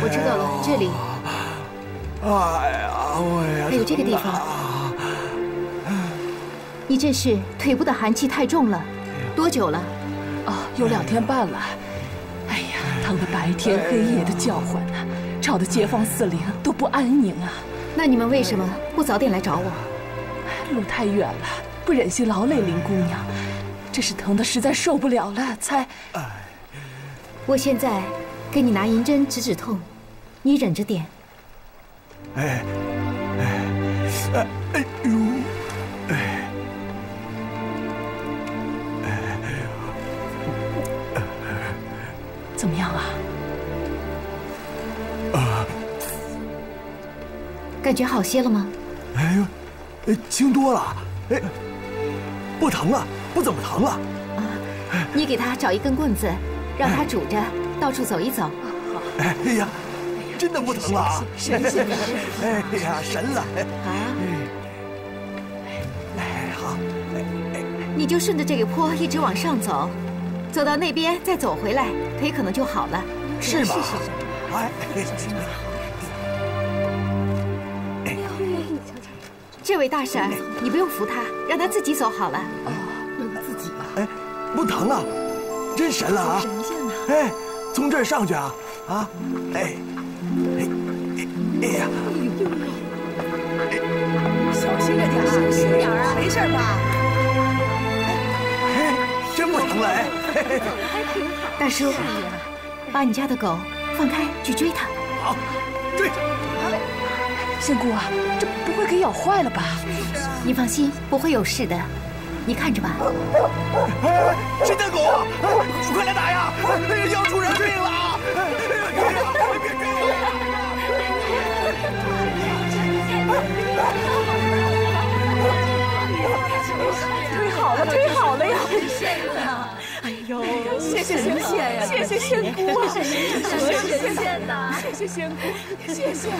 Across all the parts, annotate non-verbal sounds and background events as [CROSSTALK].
我知道了，这里。哎呀，我呀，还有这个地方。你这是腿部的寒气太重了，多久了？哦，有两天半了。哎呀，疼得白天黑夜的叫唤呢，吵得街坊四邻都不安宁啊。那你们为什么不早点来找我？路太远了，不忍心劳累林姑娘。这是疼得实在受不了了，才……我现在给你拿银针止止痛，你忍着点。哎哎哎哎呦！哎哎，怎么样啊？啊，感觉好些了吗？哎呦，轻多了，哎，不疼了，不怎么疼了。啊，你给他找一根棍子，让他拄着到处走一走。好。哎呀。真的不疼了啊，神仙！哎呀，神了！啊！哎，好，你就顺着这个坡一直往上走，走到那边再走回来，腿可能就好了。是吗？哎，这位大婶，你不用扶他，让他自己走好了。啊，让他自己吧。哎，不疼了，真神了啊！神仙呢？哎，从这儿上去啊！啊，哎。哎哎呀！哎小心着点，小心点啊！没事吧？哎真不疼了哎！大叔，把你家的狗放开，去追它。好，追！仙姑啊，这不会给咬坏了吧？你放心，不会有事的。你看着吧。是的狗啊！快来打呀！要出人命了！别追！追好了，追好了呀！哎呦，谢谢神仙呀！谢谢仙姑啊！谢谢仙呐！谢谢仙姑，谢谢。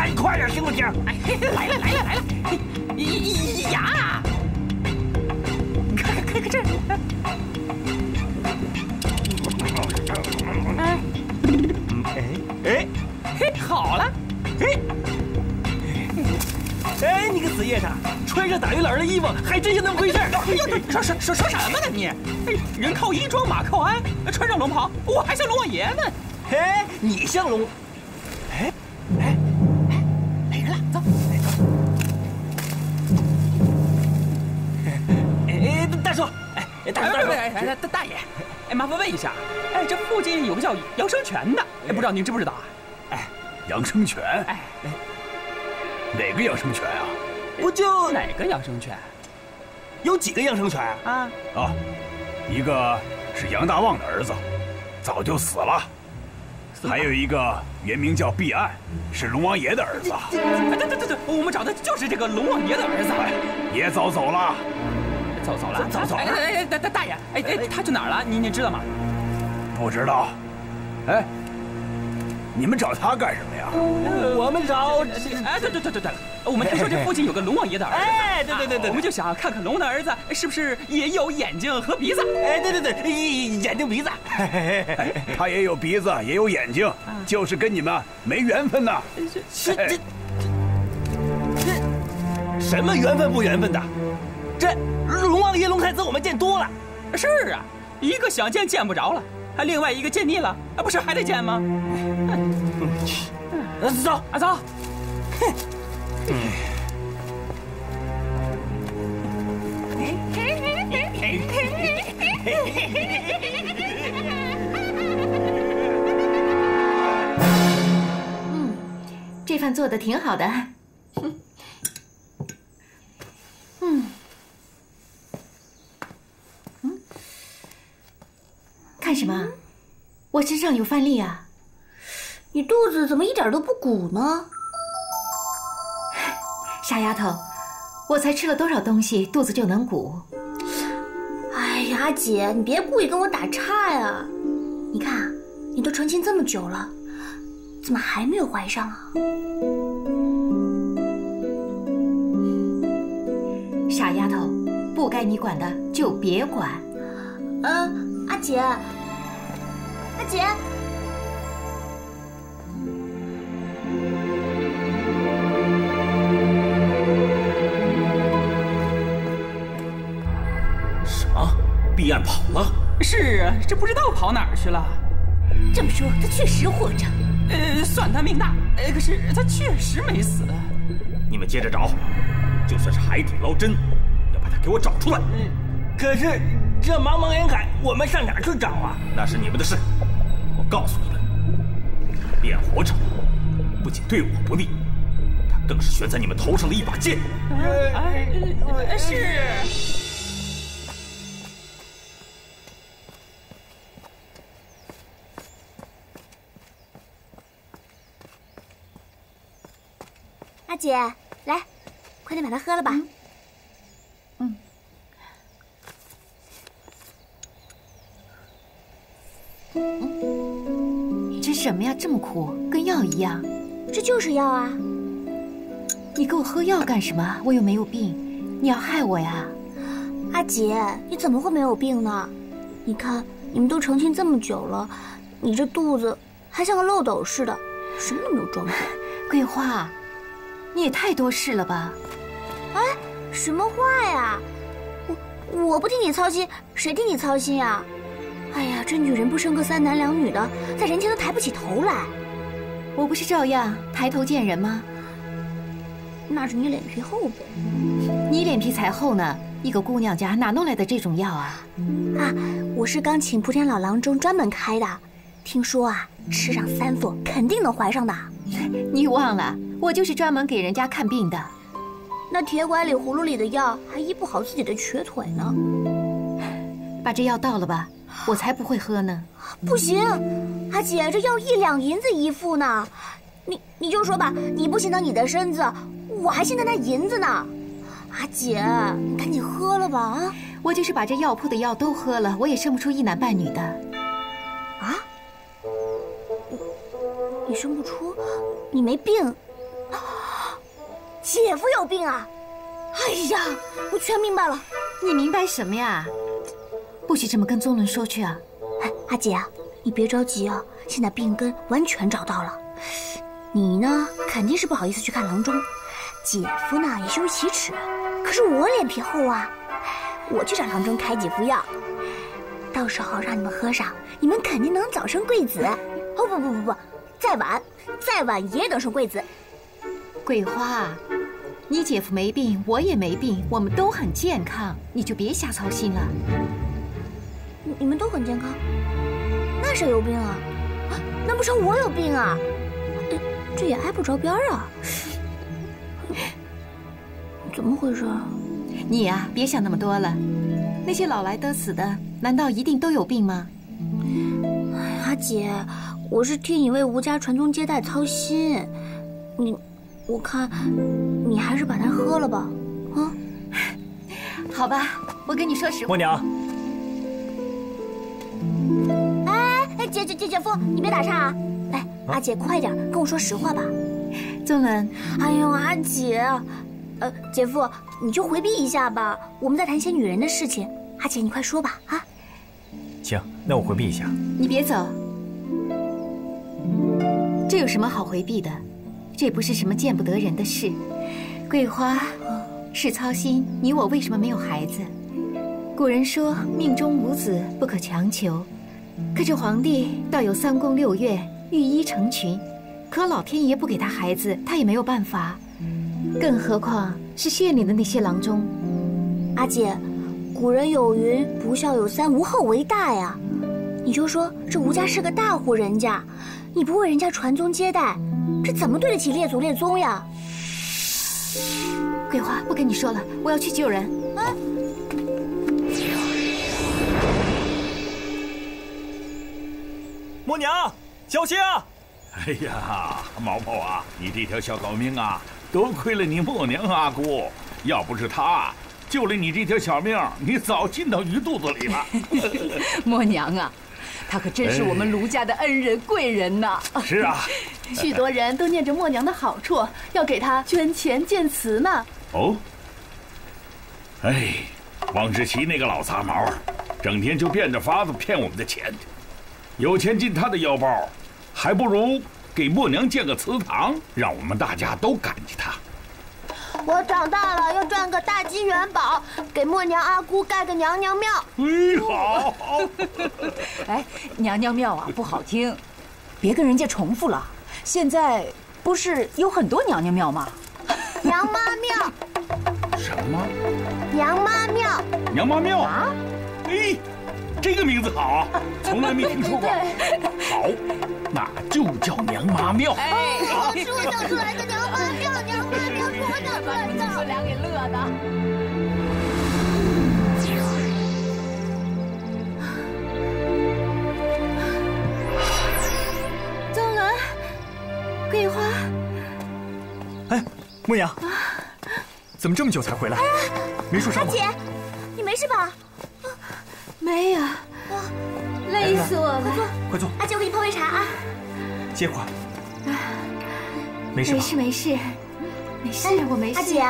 四爷长，你快点行不行？哎来了，来了，来了！呀！看看看看这儿！哎哎嘿，好了！哎哎，你个死夜叉，穿上打鱼佬的衣服，还真像那么回事说说说说什么呢你？哎，人靠衣装，马靠鞍，穿上龙袍，我还像龙王爷呢！嘿，你像龙？附近有个叫杨生全的，哎，不知道您知不知道啊？哎，杨生全，哎，哪个杨生全啊？不就哪个杨生全？有几个杨生全啊？啊，一个是杨大旺的儿子，早就死了；还有一个原名叫毕岸，是龙王爷的儿子。对对对对，我们找的就是这个龙王爷的儿子，哎，爷早走了。早走了，早走了。哎哎哎大大爷，哎哎，他去哪儿了？你你知道吗？不知道。哎，你们找他干什么呀？我们找……哎，对对对对对，我们听说这附近有个龙王爷的儿子。哎，对对对对，我们就想看看龙的儿子是不是也有眼睛和鼻子。哎，对对对，眼睛鼻子。[LAUGHS] 他也有鼻子，也有眼睛，就是跟你们没缘分呐。这这这什么缘分不缘分的？这龙王爷、龙太子我们见多了，是啊，一个想见见不着了，还另外一个见腻了，啊，不是还得见吗？走，啊走。嗯，这饭做的挺好的。干 [LAUGHS] 什么？我身上有饭粒啊。你肚子怎么一点都不鼓呢？傻丫头我才吃了多少东西肚子就能鼓。哎呀阿姐你别故意跟我打岔呀。你看你都成亲这么久了怎么还没有怀上啊？傻丫头不该你管的就别管。嗯阿姐阿姐。什么？碧岸跑了？是啊，这不知道跑哪儿去了。这么说，他确实活着。呃，算他命大。呃，可是他确实没死。你们接着找，就算是海底捞针，要把他给我找出来。嗯，可是这茫茫人海，我们上哪去找啊？那是你们的事。我告诉你们，碧岸活着，不仅对我不利，他更是悬在你们头上的一把剑。哎，是。姐，来，快点把它喝了吧。嗯。嗯。这什么呀？这么苦，跟药一样。这就是药啊。你给我喝药干什么？我又没有病，你要害我呀？阿姐，你怎么会没有病呢？你看，你们都成亲这么久了，你这肚子还像个漏斗似的，什么都没有装过。[LAUGHS] 桂花。你也太多事了吧？哎，什么话呀？我我不替你操心，谁替你操心呀？哎呀，这女人不生个三男两女的，在人前都抬不起头来。我不是照样抬头见人吗？那是你脸皮厚呗。你脸皮才厚呢！一个姑娘家哪弄来的这种药啊？啊，我是刚请莆田老郎中专门开的，听说啊，吃上三副肯定能怀上的。你忘了？我就是专门给人家看病的，那铁拐李葫芦里的药还医不好自己的瘸腿呢。把这药倒了吧，我才不会喝呢。不行，阿姐，这药一两银子一副呢，你你就说吧，你不心疼你的身子，我还心疼那银子呢。阿姐，你赶紧喝了吧啊！我就是把这药铺的药都喝了，我也生不出一男半女的。啊？你你生不出？你没病？姐夫有病啊！哎呀，我全明白了。你明白什么呀？不许这么跟宗伦说去啊！哎，阿姐啊，你别着急啊，现在病根完全找到了。你呢，肯定是不好意思去看郎中，姐夫呢也羞于启齿。可是我脸皮厚啊，我去找郎中开几副药，到时候让你们喝上，你们肯定能早生贵子。哦不不不不，再晚，再晚也能生贵子。桂花。你姐夫没病，我也没病，我们都很健康，你就别瞎操心了。你们都很健康，那谁有病啊？难不成我有病啊？这也挨不着边啊！[LAUGHS] 怎么回事？你呀，别想那么多了。那些老来得子的，难道一定都有病吗？阿姐，我是替你为吴家传宗接代操心，你。我看，你还是把它喝了吧，啊？好吧，我跟你说实话。默娘。哎哎，姐姐姐姐夫，你别打岔啊！哎，阿姐快点跟我说实话吧。宗伦。哎呦，阿姐，呃，姐夫你就回避一下吧，我们在谈些女人的事情。阿姐你快说吧，啊？行，那我回避一下。你别走，这有什么好回避的？这不是什么见不得人的事，桂花，是操心你我为什么没有孩子。古人说命中无子不可强求，可这皇帝倒有三宫六院御医成群，可老天爷不给他孩子，他也没有办法。更何况是县里的那些郎中。阿姐，古人有云不孝有三，无后为大呀。你就说这吴家是个大户人家，你不为人家传宗接代。这怎么对得起列祖列宗呀？桂花，不跟你说了，我要去救人。啊！默娘，小心啊！哎呀，毛毛啊，你这条小狗命啊，多亏了你默娘阿姑，要不是她救了你这条小命，你早进到鱼肚子里了。[LAUGHS] 默娘啊。她可真是我们卢家的恩人贵人呐！是啊，[LAUGHS] 许多人都念着默娘的好处，要给她捐钱建祠呢。哦，哎，王志奇那个老杂毛，整天就变着法子骗我们的钱，有钱进他的腰包，还不如给默娘建个祠堂，让我们大家都感激他。我长大了要赚个大金元宝，给默娘阿姑盖个娘娘庙。哎，好，好。哎，娘娘庙啊不好听，别跟人家重复了。现在不是有很多娘娘庙吗？娘妈庙。什么？娘妈庙。娘妈庙啊？哎，这个名字好啊，从来没听说过。好，那就叫娘妈庙。哎，是我想出来的娘妈庙，娘妈庙是我想出来的。你们俩给乐的。宗伦，桂花，哎，默娘，怎么这么久才回来？没受伤吧？姐，你没事吧？没有，累死我了。快坐，快坐阿姐，我给你泡杯茶啊。歇会儿。没事吧？没事没事没事，我没事。阿姐，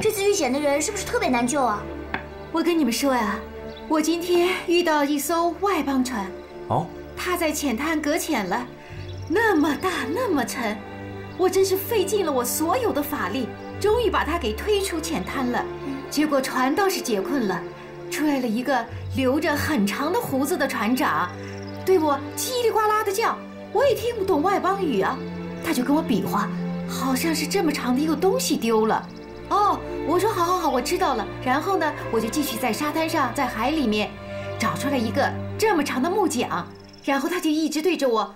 这次遇险的人是不是特别难救啊？我跟你们说呀，我今天遇到一艘外邦船，哦，它在浅滩搁浅了，那么大那么沉，我真是费尽了我所有的法力，终于把它给推出浅滩了。结果船倒是解困了，出来了一个留着很长的胡子的船长，对我叽里呱啦的叫，我也听不懂外邦语啊，他就跟我比划，好像是这么长的一个东西丢了。哦，我说好好好，我知道了。然后呢，我就继续在沙滩上，在海里面找出来一个这么长的木桨，然后他就一直对着我啊！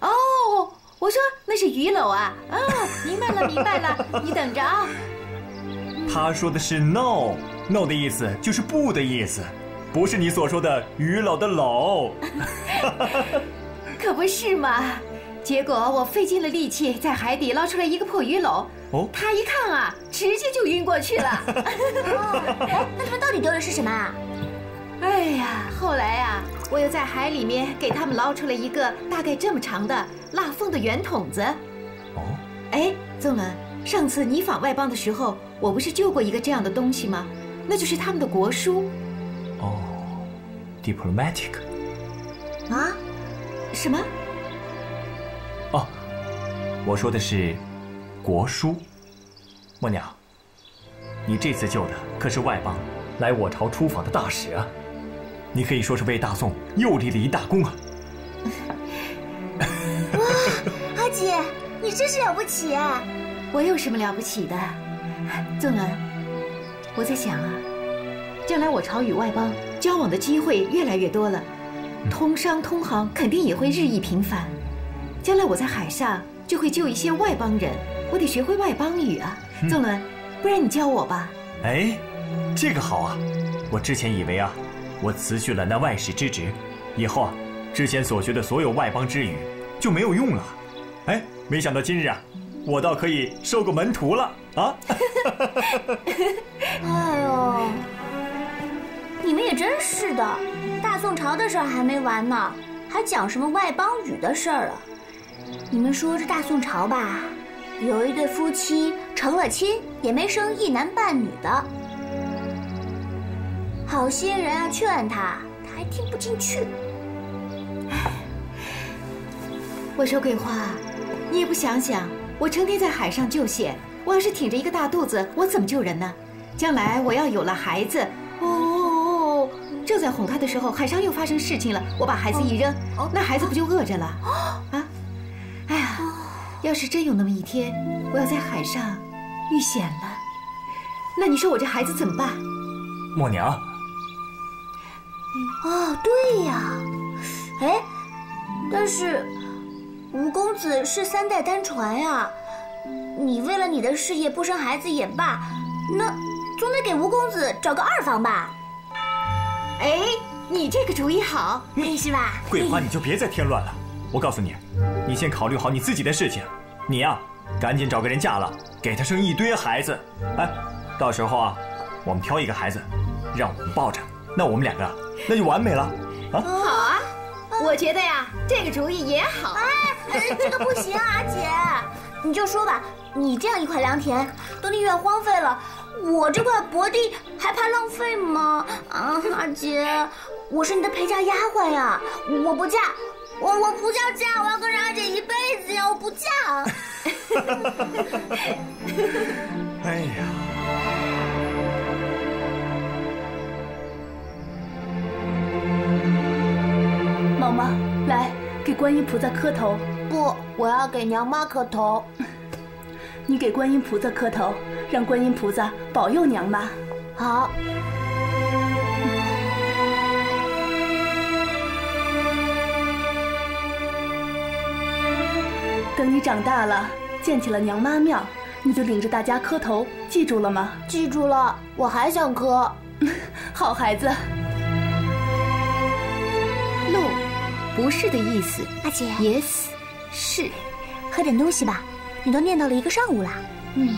哦，我说那是鱼篓啊！啊，明白了明白了，你等着啊！他说的是 no，no 的意思就是不的意思，不是你所说的鱼篓的篓。可不是嘛！结果我费尽了力气在海底捞出来一个破鱼篓，哦，他一看啊，直接就晕过去了。哎，那他们到底丢的是什么啊？哎呀，后来啊，我又在海里面给他们捞出了一个大概这么长的蜡封的圆筒子。哦，哎，宗伦，上次你访外邦的时候，我不是救过一个这样的东西吗？那就是他们的国书。哦，diplomatic。啊？什么？哦，我说的是国书。默娘，你这次救的可是外邦来我朝出访的大使啊，你可以说是为大宋又立了一大功啊。[LAUGHS] 哇，阿姐，你真是了不起啊！我有什么了不起的？纵伦，我在想啊，将来我朝与外邦交往的机会越来越多了，通商通航肯定也会日益频繁。将来我在海上就会救一些外邦人，我得学会外邦语啊。纵伦，不然你教我吧。哎，这个好啊！我之前以为啊，我辞去了那外使之职，以后啊，之前所学的所有外邦之语就没有用了。哎，没想到今日啊，我倒可以收个门徒了啊！[LAUGHS] 哎呦，你们也真是的，大宋朝的事儿还没完呢，还讲什么外邦语的事儿啊？你们说这大宋朝吧，有一对夫妻成了亲，也没生一男半女的。好心人啊，劝他，他还听不进去。我说桂花，你也不想想，我成天在海上救险，我要是挺着一个大肚子，我怎么救人呢？将来我要有了孩子，哦哦哦，正在哄他的时候，海上又发生事情了，我把孩子一扔，那孩子不就饿着了？啊，哎呀，要是真有那么一天，我要在海上遇险了，那你说我这孩子怎么办？默娘，哦，对呀，哎，但是吴公子是三代单传呀，你为了你的事业不生孩子也罢，那总得给吴公子找个二房吧？哎，你这个主意好，是吧？桂花，你就别再添乱了。我告诉你，你先考虑好你自己的事情，你呀、赶紧找个人嫁了，给他生一堆孩子。哎，到时候啊，我们挑一个孩子，让我们抱着，那我们两个那就完美了啊！好啊。啊，我觉得呀，这个主意也好。哎，这个不行，阿姐，你就说吧，你这样一块良田，都宁愿荒废了，我这块薄地还怕浪费吗？啊，阿姐，我是你的陪嫁丫鬟呀，我不嫁，我我不叫嫁，我要跟着阿姐一辈子呀，我不嫁。哎呀。妈妈，来给观音菩萨磕头。不，我要给娘妈磕头。[LAUGHS] 你给观音菩萨磕头，让观音菩萨保佑娘妈。好。[LAUGHS] 等你长大了，建起了娘妈庙，你就领着大家磕头，记住了吗？记住了，我还想磕。[LAUGHS] 好孩子。路，不是的意思。阿姐，yes，是。喝点东西吧，你都念叨了一个上午了。嗯。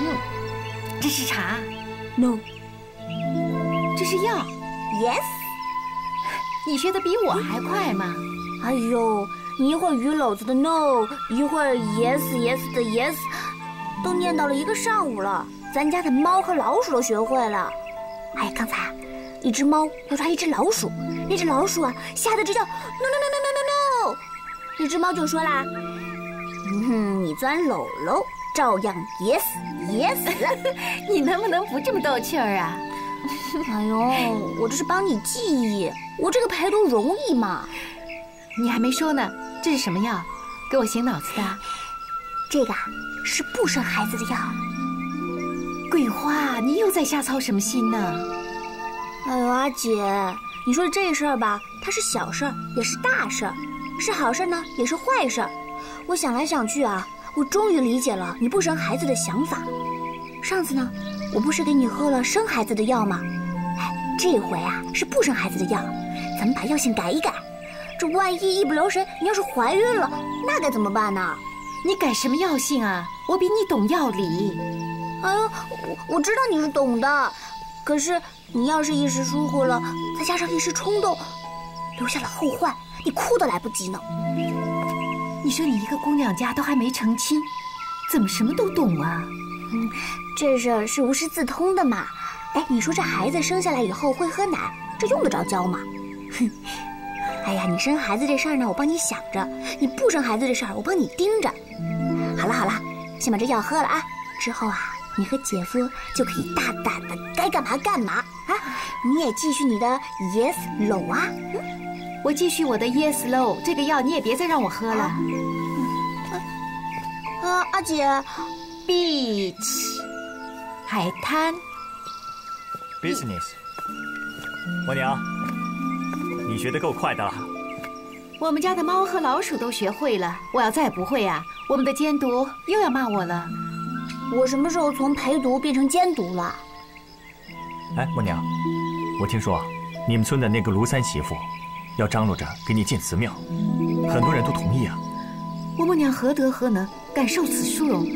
嗯，这是茶。No。这是药。Yes。[LAUGHS] 你学的比我还快嘛？哎呦，你一会儿鱼篓子的 no，一会儿 yes yes 的 yes，都念叨了一个上午了，咱家的猫和老鼠都学会了。哎，刚才一只猫要抓一只老鼠，那只老鼠啊吓得直叫 no no no no no no no，那只猫就说啦，嗯，你钻篓篓照样 yes [LAUGHS] yes，你能不能不这么斗气儿啊？[LAUGHS] 哎呦，我这是帮你记忆，我这个排毒容易吗？[LAUGHS] 你还没说呢，这是什么药？给我醒脑子的。这个是不生孩子的药。桂花，你又在瞎操什么心呢？哎呦，阿姐，你说这事儿吧，它是小事儿，也是大事儿，是好事呢，也是坏事儿。我想来想去啊，我终于理解了你不生孩子的想法。上次呢，我不是给你喝了生孩子的药吗？哎，这回啊是不生孩子的药，咱们把药性改一改。这万一一不留神你要是怀孕了，那该怎么办呢？你改什么药性啊？我比你懂药理。哎呦，我我知道你是懂的，可是你要是一时疏忽了，再加上一时冲动，留下了后患，你哭都来不及呢。你说你一个姑娘家都还没成亲，怎么什么都懂啊？嗯，这事儿是无师自通的嘛。哎，你说这孩子生下来以后会喝奶，这用得着教吗？哼。哎呀，你生孩子这事儿呢，我帮你想着；你不生孩子这事儿，我帮你盯着。好了好了，先把这药喝了啊，之后啊。你和姐夫就可以大胆的该干嘛干嘛啊！你也继续你的 yes low 啊，嗯、我继续我的 yes low。这个药你也别再让我喝了。啊，啊阿姐，beach，海滩，business。默娘，你学的够快的了。我们家的猫和老鼠都学会了，我要再不会啊，我们的监督又要骂我了。我什么时候从陪读变成监读了？哎，默娘，我听说你们村的那个卢三媳妇，要张罗着给你建祠庙，很多人都同意啊。我默娘何德何能，敢受此殊荣？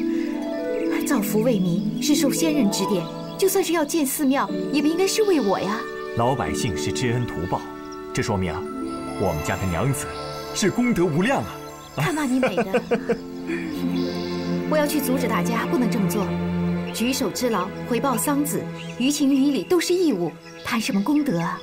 造福为民是受先人指点，就算是要建寺庙，也不应该是为我呀。老百姓是知恩图报，这说明啊，我们家的娘子是功德无量啊。看把你美的！我要去阻止大家，不能这么做。举手之劳，回报桑梓，于情于理都是义务，谈什么功德啊？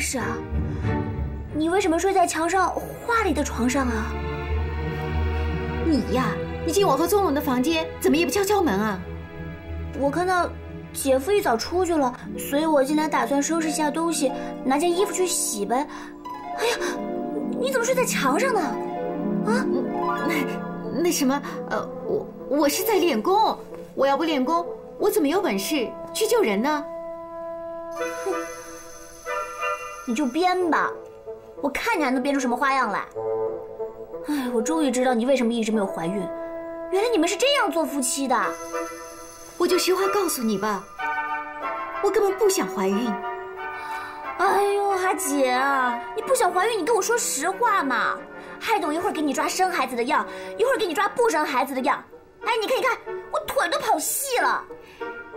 事啊？你为什么睡在墙上画里的床上啊？你呀，你进我和宗龙的房间，怎么也不敲敲门啊？我看到姐夫一早出去了，所以我进来打算收拾一下东西，拿件衣服去洗呗。哎呀，你怎么睡在墙上呢？啊？那那什么，呃，我我是在练功，我要不练功，我怎么有本事去救人呢？哼，[LAUGHS] 你就编吧，我看你还能编出什么花样来。哎，我终于知道你为什么一直没有怀孕，原来你们是这样做夫妻的。我就实话告诉你吧，我根本不想怀孕。哎呦，阿姐，你不想怀孕，你跟我说实话嘛，害得我一会儿给你抓生孩子的样，一会儿给你抓不生孩子的样。哎，你看你看，我腿都跑细了。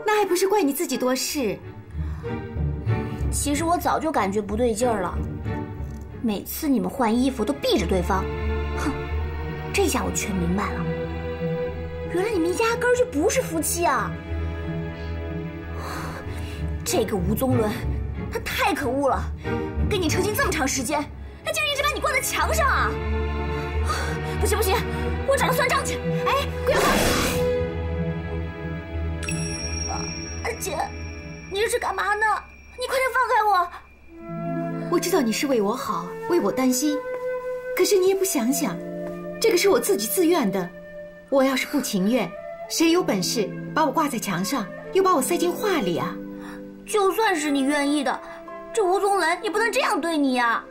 那还不是怪你自己多事。其实我早就感觉不对劲了，每次你们换衣服都避着对方。哼，这下我全明白了，原来你们压根儿就不是夫妻啊！这个吴宗伦，他太可恶了，跟你成亲这么长时间，他竟然一直把你挂在墙上啊！不行不行，我找他算账去！哎，桂花，阿姐，你这是干嘛呢？你快点放开我！我知道你是为我好，为我担心。可是你也不想想，这个是我自己自愿的。我要是不情愿，谁有本事把我挂在墙上，又把我塞进画里啊？就算是你愿意的，这吴宗伦也不能这样对你呀！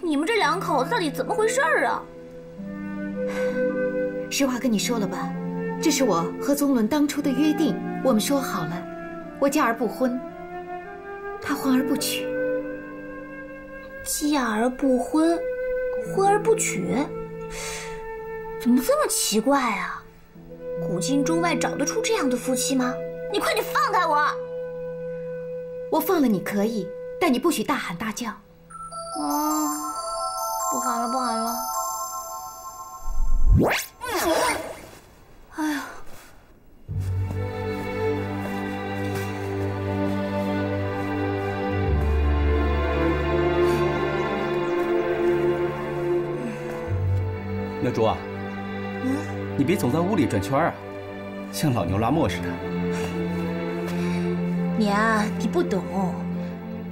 你们这两口子到底怎么回事啊？实话跟你说了吧，这是我和宗伦当初的约定，我们说好了，我嫁而不婚，他婚而不娶。嫁而不婚。婚而不娶，怎么这么奇怪啊？古今中外找得出这样的夫妻吗？你快点放开我！我放了你可以，但你不许大喊大叫。哦，不喊了，不喊了。哎呀！小猪啊，嗯，你别总在屋里转圈啊，像老牛拉磨似的。娘，你不懂，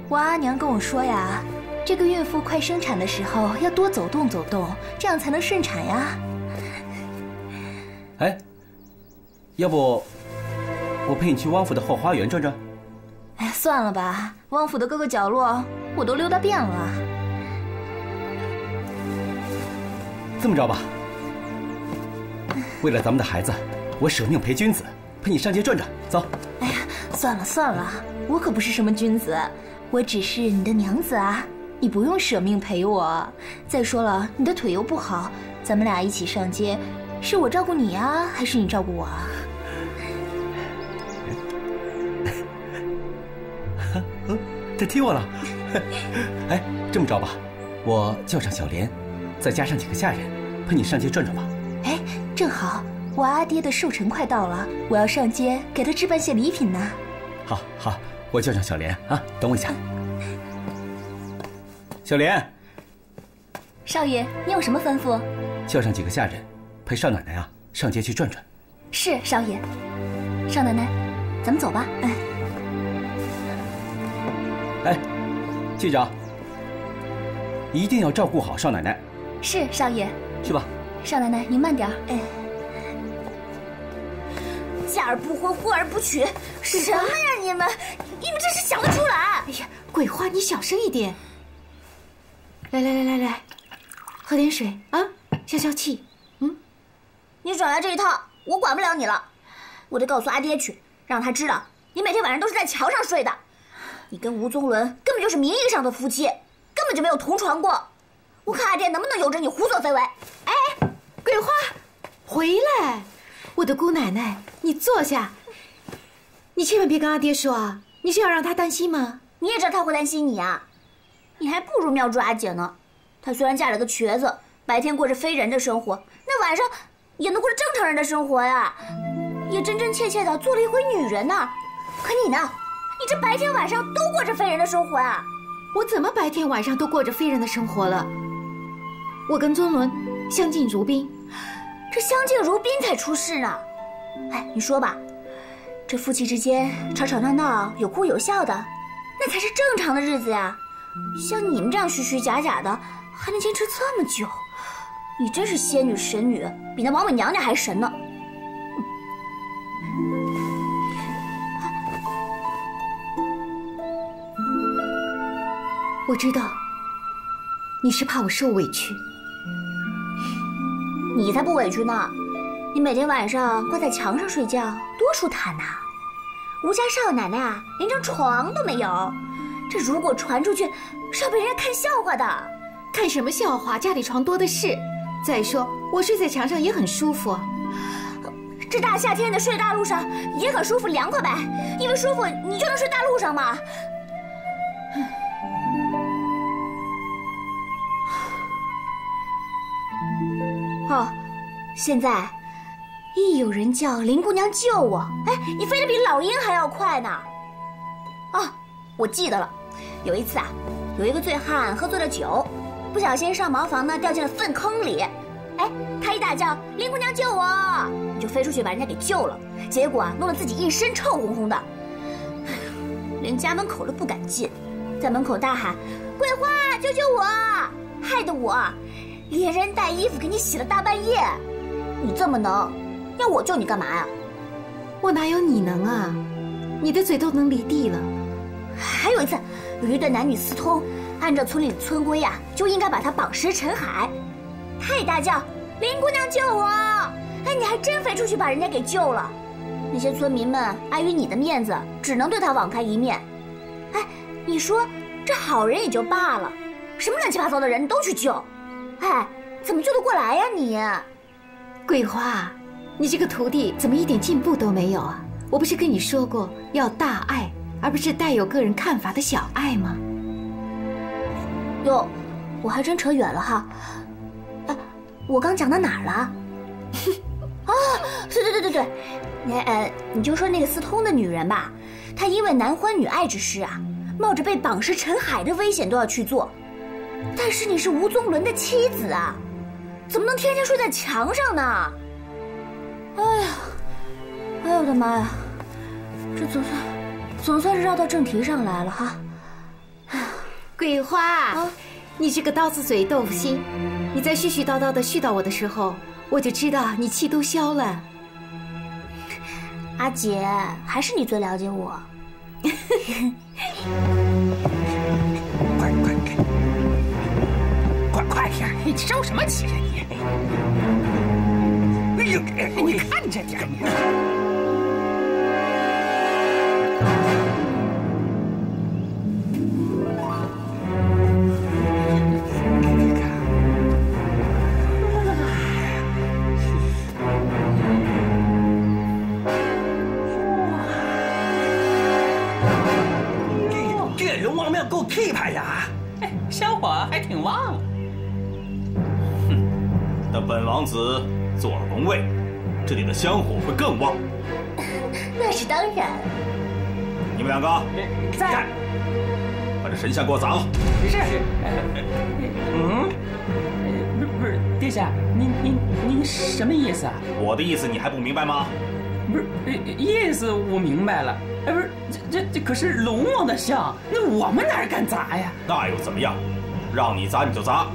我阿娘跟我说呀，这个孕妇快生产的时候要多走动走动，这样才能顺产呀。哎，要不我陪你去汪府的后花园转转？哎，算了吧，汪府的各个角落我都溜达遍了。这么着吧，为了咱们的孩子，我舍命陪君子，陪你上街转转。走。哎呀，算了算了，我可不是什么君子，我只是你的娘子啊，你不用舍命陪我。再说了，你的腿又不好，咱们俩一起上街，是我照顾你啊，还是你照顾我啊？[LAUGHS] 他踢我了。[LAUGHS] 哎，这么着吧，我叫上小莲。再加上几个下人，陪你上街转转吧。哎，正好我阿爹的寿辰快到了，我要上街给他置办些礼品呢。好，好，我叫上小莲啊，等我一下。小莲，少爷，你有什么吩咐？叫上几个下人，陪少奶奶啊上街去转转。是，少爷。少奶奶，咱们走吧。哎，哎，记着，一定要照顾好少奶奶。是少爷，去吧。少奶奶，您慢点哎，嫁而不婚，婚而不娶，什么呀？你们，你们这是想得出来！哎呀，桂花，你小声一点。来来来来来，喝点水啊，消消气。嗯，你耍来这一套，我管不了你了。我得告诉阿爹去，让他知道你每天晚上都是在桥上睡的。你跟吴宗伦根本就是名义上的夫妻，根本就没有同床过。我看阿爹能不能由着你胡作非为？哎，桂花，回来！我的姑奶奶，你坐下。你千万别跟阿爹说啊！你是要让他担心吗？你也知道他会担心你啊！你还不如妙珠阿姐呢。她虽然嫁了个瘸子，白天过着非人的生活，那晚上也能过着正常人的生活呀，也真真切切的做了一回女人呢。可你呢？你这白天晚上都过着非人的生活啊！我怎么白天晚上都过着非人的生活了？我跟尊伦相敬如宾，这相敬如宾才出事呢。哎，你说吧，这夫妻之间吵吵闹闹、有哭有笑的，那才是正常的日子呀。像你们这样虚虚假假的，还能坚持这么久，你真是仙女神女，比那王母娘娘还神呢。我知道，你是怕我受委屈。你才不委屈呢！你每天晚上挂在墙上睡觉，多舒坦呐！吴家少奶奶啊，连张床都没有。这如果传出去，是要被人家看笑话的。看什么笑话？家里床多的是。再说，我睡在墙上也很舒服。这大夏天的睡大路上也很舒服凉快呗。因为舒服，你就能睡大路上吗？现在一有人叫林姑娘救我，哎，你飞得比老鹰还要快呢。哦，我记得了，有一次啊，有一个醉汉喝醉了酒，不小心上茅房呢，掉进了粪坑里。哎，他一大叫林姑娘救我，你就飞出去把人家给救了。结果啊，弄得自己一身臭烘烘的，哎呀连家门口都不敢进，在门口大喊桂花救救我，害得我。连人带衣服给你洗了大半夜，你这么能，要我救你干嘛呀？我哪有你能啊？你的嘴都能离地了。还有一次，有一对男女私通，按照村里的村规呀，就应该把他绑尸沉海。他也大叫林姑娘救我，哎，你还真飞出去把人家给救了。那些村民们碍于你的面子，只能对他网开一面。哎，你说这好人也就罢了，什么乱七八糟的人都去救。哎，怎么救得过来呀你？桂花，你这个徒弟怎么一点进步都没有啊？我不是跟你说过要大爱，而不是带有个人看法的小爱吗？哟，我还真扯远了哈。哎，我刚讲到哪儿了？[LAUGHS] 啊，对对对对对，你呃，你就说那个私通的女人吧，她因为男欢女爱之事啊，冒着被绑尸沉海的危险都要去做。但是你是吴宗伦的妻子啊，怎么能天天睡在墙上呢？哎呀，哎呦我的妈呀，这总算总算是绕到正题上来了哈。桂花，你这个刀子嘴豆腐心，你在絮絮叨叨的絮叨我的时候，我就知道你气都消了。阿姐，还是你最了解我。[LAUGHS] 香火会更旺。[LAUGHS] 那是当然。你们两个在，把这神像给我砸了。是。[LAUGHS] 嗯，不是不是，殿下，您您您什么意思啊？我的意思你还不明白吗？不是，意思我明白了。哎，不是，这这这可是龙王的像，那我们哪敢砸呀？那又怎么样？让你砸你就砸。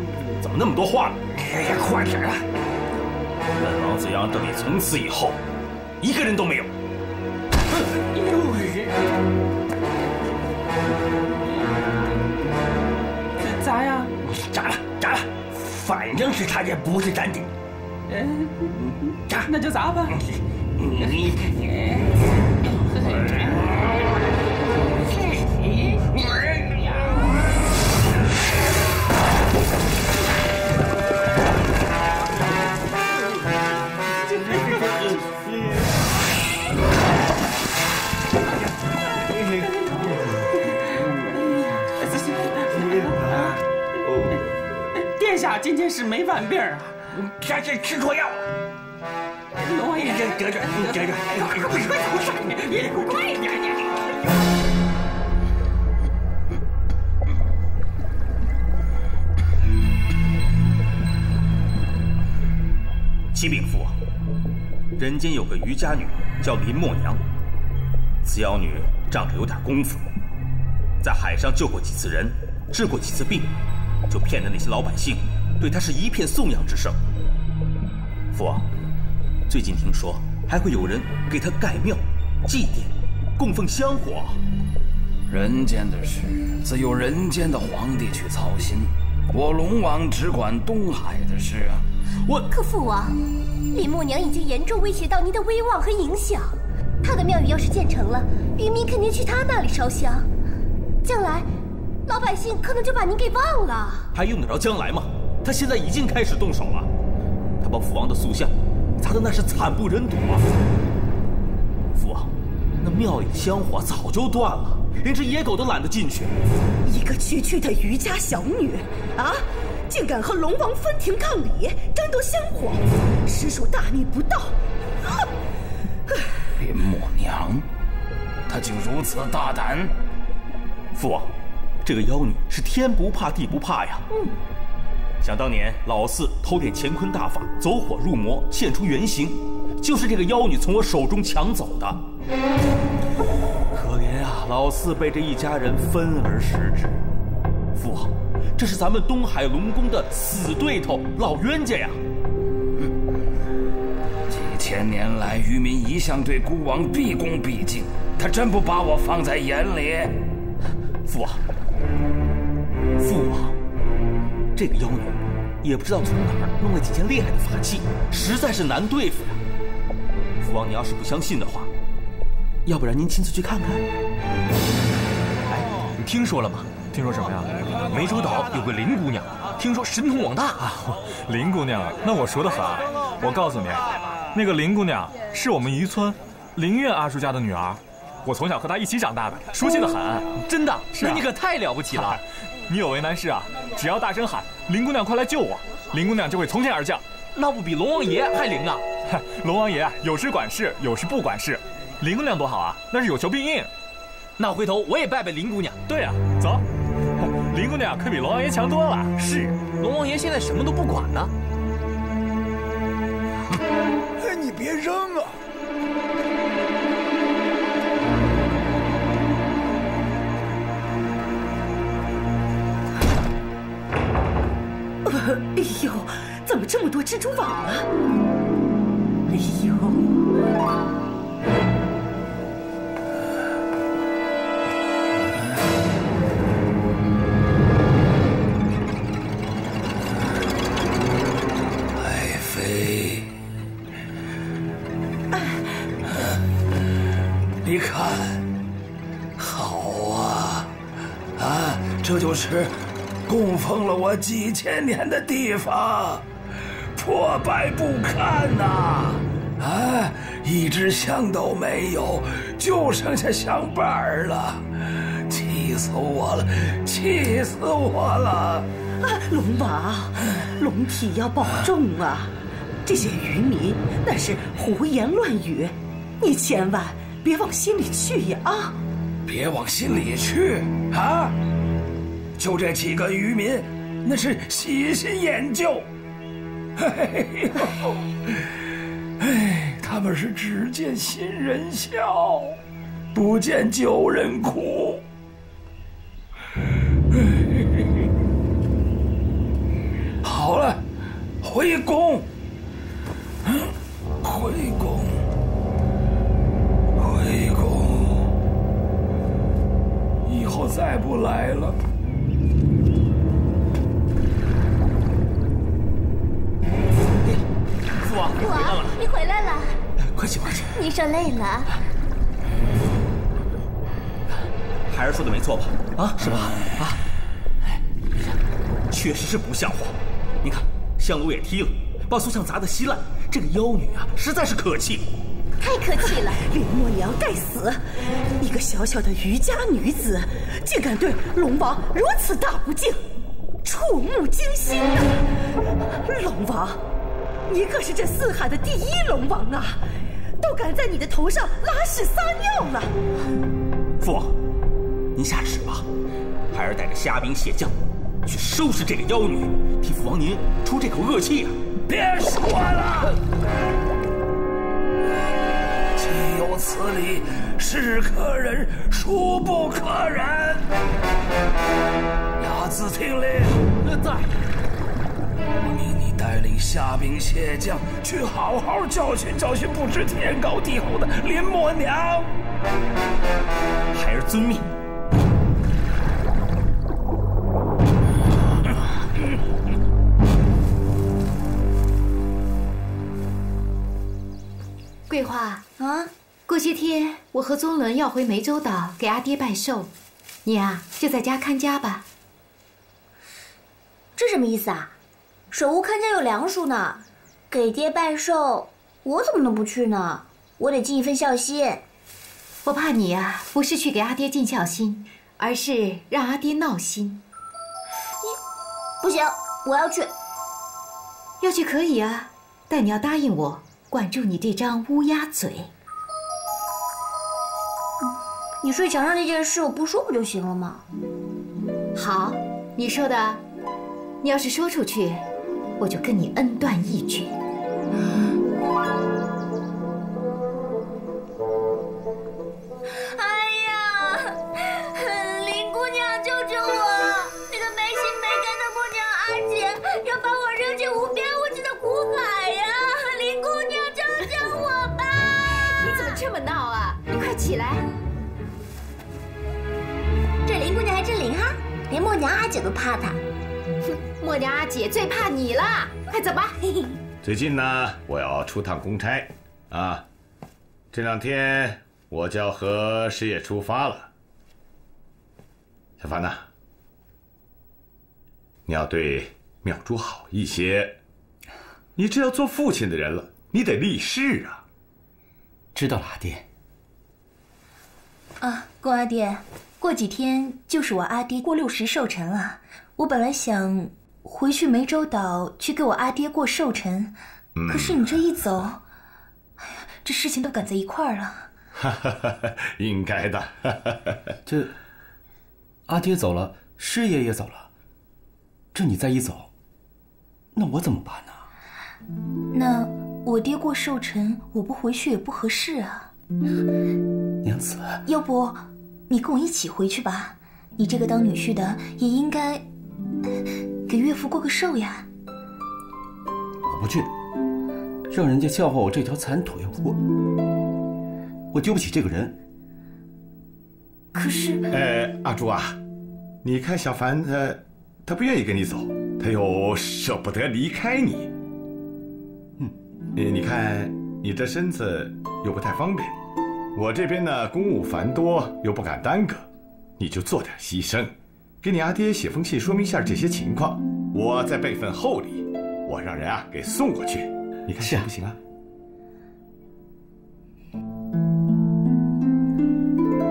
怎么那么多话呢？哎呀，快点啊！本王子阳这里从此以后一个人都没有。砸呀！砸了，砸了！反正是他也不是咱的。嗯，砸，那就砸吧。你。今天是没犯病啊，他是吃错药了。哎呦，这得着，得着，哎呀，快走啥你？你快点，启禀父王，人间有个渔家女，叫林默娘。此妖女仗着有点功夫，在海上救过几次人，治过几次病，就骗得那些老百姓对他是一片颂扬之声。父王，最近听说还会有人给他盖庙、祭奠、供奉香火。人间的事自有人间的皇帝去操心，我龙王只管东海的事啊。我可父王，林默娘已经严重威胁到您的威望和影响。她的庙宇要是建成了，渔民肯定去她那里烧香，将来老百姓可能就把您给忘了。还用得着将来吗？他现在已经开始动手了。他把父王的塑像砸得那是惨不忍睹啊！父王，那庙里的香火早就断了，连只野狗都懒得进去。一个区区的渔家小女，啊，竟敢和龙王分庭抗礼，争夺香火，实属大逆不道！哼！林默娘，她竟如此大胆！父王，这个妖女是天不怕地不怕呀。嗯。想当年老四偷点乾坤大法，走火入魔，现出原形，就是这个妖女从我手中抢走的。可怜啊，老四被这一家人分而食之。父王，这是咱们东海龙宫的死对头，老冤家呀！几千年来，渔民一向对孤王毕恭毕敬，他真不把我放在眼里。父王，父王，这个妖女也不知道从哪儿弄了几件厉害的法器，实在是难对付呀。父王，你要是不相信的话，要不然您亲自去看看。哎，你听说了吗？听说什么呀？湄洲岛有个林姑娘，听说神通广大啊。[LAUGHS] 林姑娘，那我熟得很。我告诉你，那个林姑娘是我们渔村林苑阿叔家的女儿，我从小和他一起长大的，熟悉的很。真的？是啊那你可太了不起了。你有为难事啊，只要大声喊“林姑娘，快来救我”，林姑娘就会从天而降。那不比龙王爷还灵啊？龙王爷啊，有时管事，有时不管事。林姑娘多好啊，那是有求必应。那回头我也拜拜林姑娘。对啊，走。[LAUGHS] 林姑娘可比龙王爷强多了。是，龙王爷现在什么都不管呢。哎，你别扔啊！[LAUGHS] 哎呦，怎么这么多蜘蛛网啊？哎呦！爱妃，你看，好啊，啊，这就是供奉了我几千年的地方，破败不堪呐、啊！一支香都没有，就剩下香瓣儿了，气死我了，气死我了！啊，龙王，龙体要保重啊！这些渔民那是胡言乱语，你千万别往心里去呀！啊，别往心里去啊！就这几个渔民，那是喜新厌旧。哎呦，哎，他们是只见新人笑，不见旧人哭。好了，回宫。回宫，回宫，以后再不来了。父王，父王，你回来了。快请快请！你说累了？孩儿说的没错吧？啊，是吧？啊，哎，确实是不像话。你看，香炉也踢了，把塑像砸得稀烂。这个妖女啊，实在是可气。太可气了！林默娘该死！一个小小的渔家女子，竟敢对龙王如此大不敬，触目惊心呐！龙王，你可是这四海的第一龙王啊，都敢在你的头上拉屎撒尿了！父王，您下旨吧。孩儿带着虾兵蟹将，去收拾这个妖女，替父王您出这口恶气啊！别说了，[LAUGHS] 岂有此理！是可忍，孰不可忍？[LAUGHS] 牙子听令，在。带领虾兵蟹将去好好教训教训不知天高地厚的林默娘。孩儿遵命。桂花啊，过些天我和宗伦要回梅州岛给阿爹拜寿，你啊就在家看家吧。这什么意思啊？守屋看家有梁叔呢，给爹拜寿，我怎么能不去呢？我得尽一份孝心。我怕你呀，不是去给阿爹尽孝心，而是让阿爹闹心。你不行，我要去。要去可以啊，但你要答应我。管住你这张乌鸦嘴！你睡墙上那件事我不说不就行了吗？好，你说的。你要是说出去，我就跟你恩断义绝。起来！这林姑娘还真灵哈，连默娘阿姐都怕她。哼，默娘阿姐最怕你了，快走吧。[LAUGHS] 最近呢，我要出趟公差，啊，这两天我就要和师爷出发了。小凡呐，你要对妙珠好一些，你这要做父亲的人了，你得立誓啊。知道了，阿爹。啊，公阿爹，过几天就是我阿爹过六十寿辰了。我本来想回去湄洲岛去给我阿爹过寿辰，可是你这一走，哎呀，这事情都赶在一块儿了。哈哈，应该的。[LAUGHS] 这阿爹走了，师爷也走了，这你再一走，那我怎么办呢？那我爹过寿辰，我不回去也不合适啊。娘子，要不你跟我一起回去吧？你这个当女婿的也应该给岳父过个寿呀。我不去，让人家笑话我这条残腿，我我丢不起这个人。可是，呃，阿朱啊，你看小凡他他不愿意跟你走，他又舍不得离开你。嗯，你看你这身子又不太方便。我这边呢，公务繁多，又不敢耽搁，你就做点牺牲，给你阿爹写封信，说明一下这些情况，我再备份厚礼，我让人啊给送过去，你看行不行啊？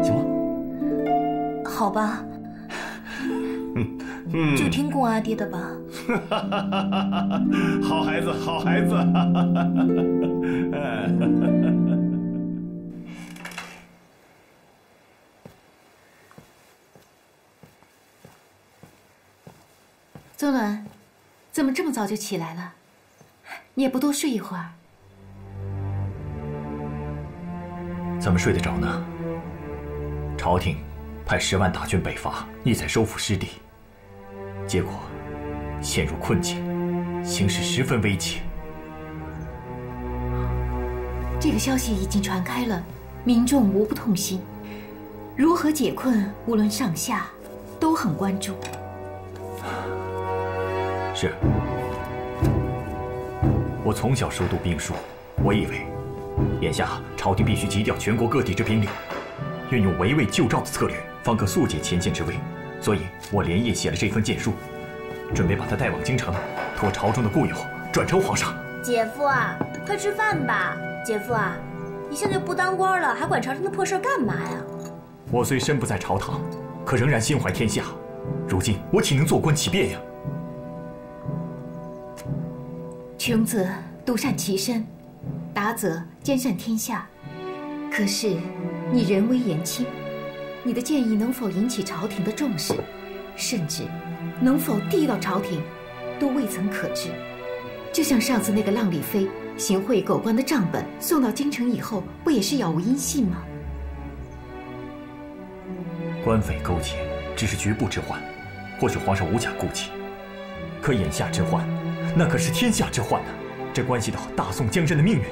行吗？好吧，[LAUGHS] 嗯，就听公阿爹的吧。[LAUGHS] 好孩子，好孩子。[LAUGHS] 宗伦，怎么这么早就起来了？你也不多睡一会儿？怎么睡得着呢？朝廷派十万大军北伐，意在收复失地，结果陷入困境，形势十分危急。这个消息已经传开了，民众无不痛心。如何解困，无论上下都很关注。是，我从小熟读兵书，我以为，眼下朝廷必须急调全国各地之兵力，运用围魏救赵的策略，方可速解前线之危。所以我连夜写了这份谏书，准备把他带往京城，托朝中的故友转呈皇上。姐夫啊，快吃饭吧！姐夫啊，你现在不当官了，还管朝廷的破事干嘛呀？我虽身不在朝堂，可仍然心怀天下。如今我岂能坐观其变呀？穷则独善其身，达则兼善天下。可是你人微言轻，你的建议能否引起朝廷的重视？甚至能否递到朝廷，都未曾可知。就像上次那个浪里飞行贿狗官的账本送到京城以后，不也是杳无音信吗？官匪勾结只是局部之患，或许皇上无暇顾及。可眼下之患，那可是天下之患呐！这关系到大宋江山的命运。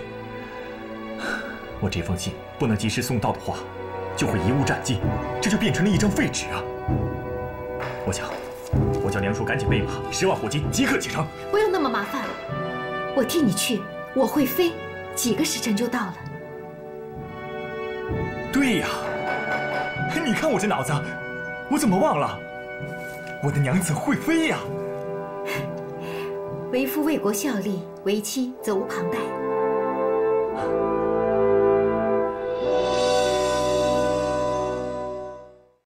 我这封信不能及时送到的话，就会贻误战机，这就变成了一张废纸啊！我想，我叫梁叔赶紧备马，十万火急，即刻启程。不用那么麻烦，我替你去，我会飞，几个时辰就到了。对呀，你看我这脑子，我怎么忘了？我的娘子会飞呀！为夫为国效力，为妻责无旁贷。